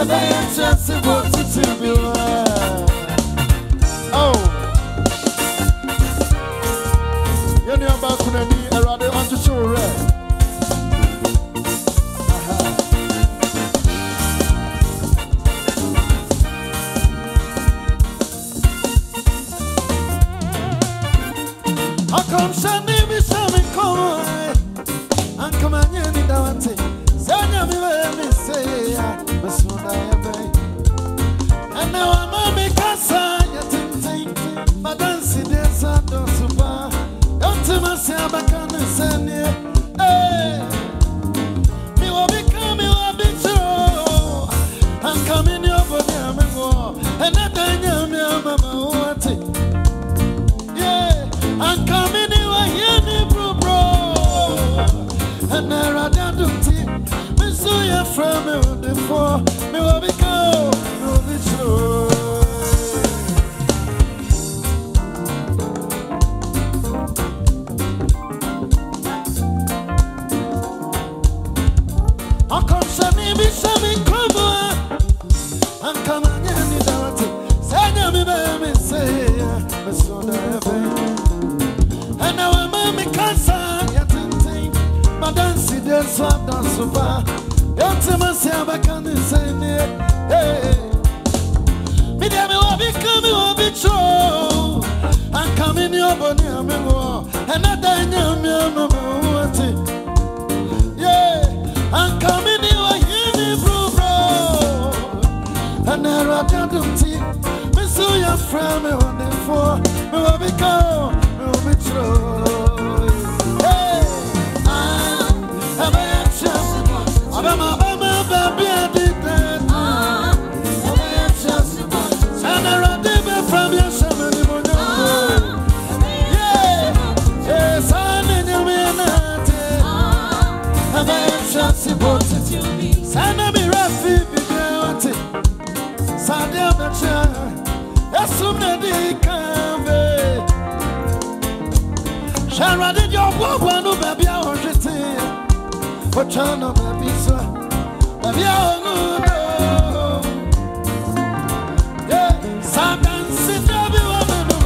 I am just a to be right de soif dans ce bar. Et tu me sais avec un dessiné. Mais demi obi kami obi cho. An kami ni oboni amigo. And a danya mi amamawati. Yeah. An kami ni wa hini bro bro. And a radiantum ti. Miss you your friend me one for. Me obi kami. Pochano Babisa Aviano Yeah, Sadan Sidabi Wamano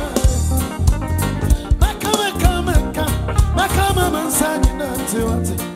Makama Kamaka Makama Mansani Nantiwati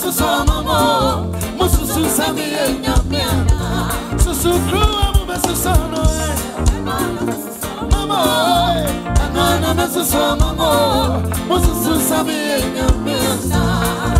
susa mamo mo sami enyamia susu kruwa mo be susa no anana me susa mamo sami enyamia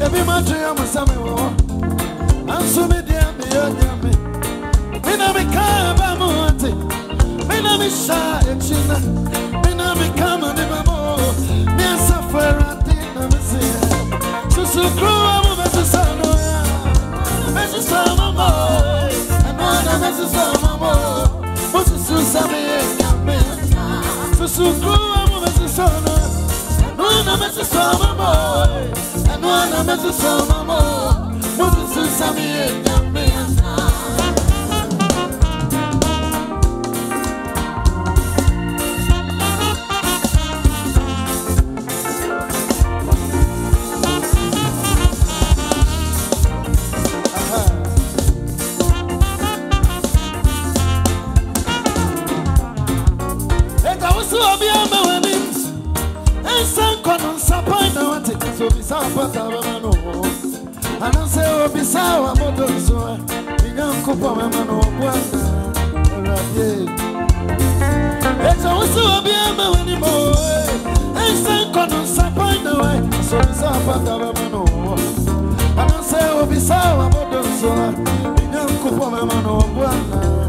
Every month I am a Samuel. I'm so many damn, damn, damn. When I'm a car, I'm haunted. When I'm a shy, it's in. When I'm a common, I'm more. Yes, I feel I think I'm a sin. So, so cruel, I'm a son. I'm a son, I'm What's the Susan? So, so cruel, I'm a son. I'm a son, some. someone kupa wema na wabwana Rabie Eja usi wabiyama weni moe Eise kono nsapayna we Sobisa panga wema na wabwana Anase obisa wabodo nsola Inyankupa wema na wabwana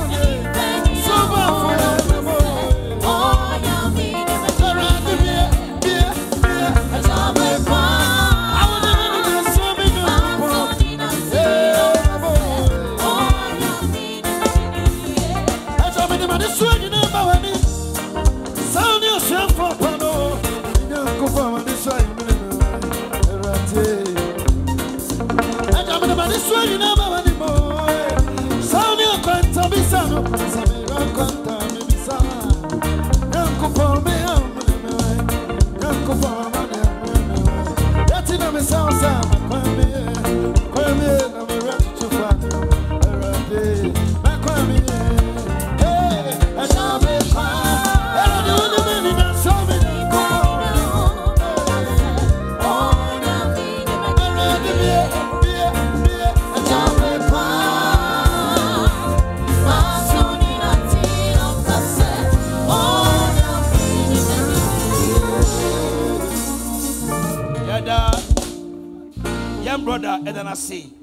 brother, and then I see.